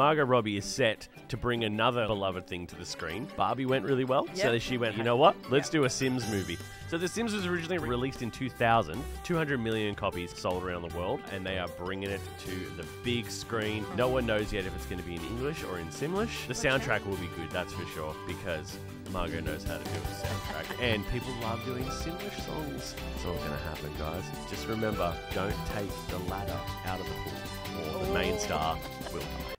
Margot Robbie is set to bring another beloved thing to the screen. Barbie went really well, so she went, you know what? Let's do a Sims movie. So The Sims was originally released in 2000, 200 million copies sold around the world, and they are bringing it to the big screen. No one knows yet if it's going to be in English or in Simlish. The soundtrack will be good, that's for sure, because Margot knows how to do a soundtrack, and people love doing Simlish songs. It's all going to happen, guys. Just remember, don't take the ladder out of the pool, or the main oh. star will die.